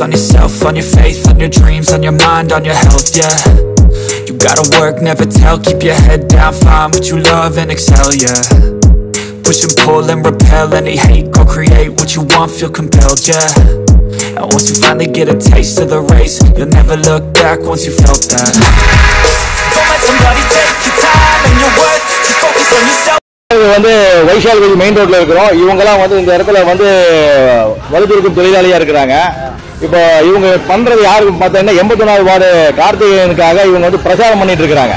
on your faith, on your dreams, on your mind, on your health, yeah You gotta work, never tell, keep your head down, find what you love and excel, yeah Push and pull and repel any hate, go create what you want, feel compelled, yeah And once you finally get a taste of the race, you'll never look back once you felt that Don't let somebody take your time and your worth, just focus on yourself இது வந்து வைஷால்குடி main ரோட்ல இருக்கிறோம் இவங்கெல்லாம் வந்து இந்த இடத்துல வந்து வலுத்திருக்கும் தொழிலாளியா இருக்கிறாங்க இப்போ இவங்க பண்றது யாருக்கு பார்த்தீங்கன்னா எண்பத்தொன்னாவது வார்டு கார்த்திகேயனுக்காக இவங்க வந்து பிரச்சாரம் பண்ணிட்டு இருக்கிறாங்க.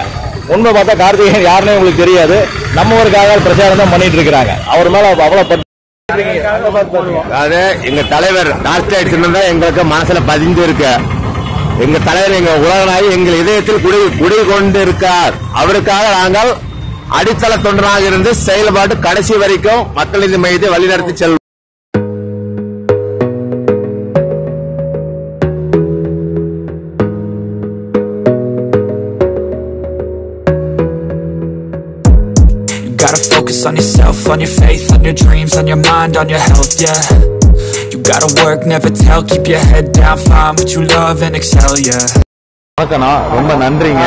உண்மை பார்த்தா கார்த்திகேயன் யாருன்னே உங்களுக்கு தெரியாது. நம்ம ஊருக்காக பிரச்சாரம் தான் பண்ணிட்டு இருக்கிறாங்க. அவர் மேல அவ்வளவு பற்று அதாவது எங்க தலைவர் டாக்டர் தான் எங்களுக்கு மனசுல பதிந்து இருக்கு. எங்க தலைவர் எங்க உலகநாயகி எங்கள் இதயத்தில் குடி குடி கொண்டு இருக்கார் அவருக்காக நாங்கள் அடித்தள தொண்டனாக இருந்து செயல்பாட்டு கடைசி வரைக்கும் மக்கள் இந்த மையத்தை வழிநடத்தி செல்வோம். gotta focus on yourself, on your faith, on your dreams, on your mind, on your health, yeah You gotta work, never tell, keep your head down, find what you love and excel, yeah வணக்கம்ண்ணா ரொம்ப நன்றிங்க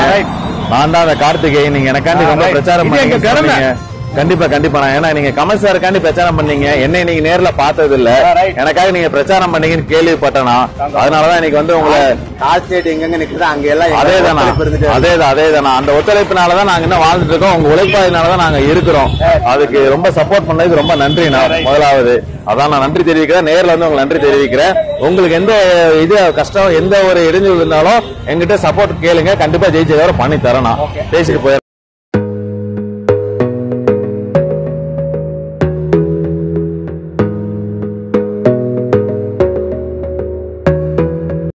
நான் தான் அந்த கார்த்திகேயன் நீங்க எனக்காண்டி ரொம்ப பிரச்சாரம் இது எங்க பண்ணீங்க கடமை. சொன்னீங்க. கண்டிப்பா கண்டிப்பா. நான் ஏன்னா நீங்க கமல் சாருக்காண்டி பிரச்சாரம் பண்ணீங்க. என்னை நீங்க நேர்ல பார்த்தது இல்ல எனக்காக நீங்க பிரச்சாரம் பண்ணீங்கன்னு கேள்விப்பட்டேனா? அதனாலதான் இன்னைக்கு வந்து உங்களை டார்ச் எங்க நிக்குது அங்க எல்லாம் அதேதானா அதேதான் அதேதானா. அந்த ஒத்துழைப்பினாலதான் நாங்க இன்னும் வாழ்ந்துட்டு இருக்கோம். உங்க உழைப்பாதினாலதான் நாங்க இருக்கிறோம். அதுக்கு ரொம்ப சப்போர்ட் பண்ணதுக்கு ரொம்ப நன்றிண்ணா. முதலாவது. அதான் நான் நன்றி தெரிவிக்கிறேன். நேர்ல வந்து உங்களுக்கு நன்றி தெரிவிக்கிறேன். உங்களுக்கு எந்த இது கஷ்டம் எந்த ஒரு இடைஞ்சல் இருந்தாலும் எங்கிட்ட சப்போர்ட் கேளுங்க. கண்டிப்பா ஜெயிச்சதோட பண்ணி தரேன் நான் பேசிட்டு போய்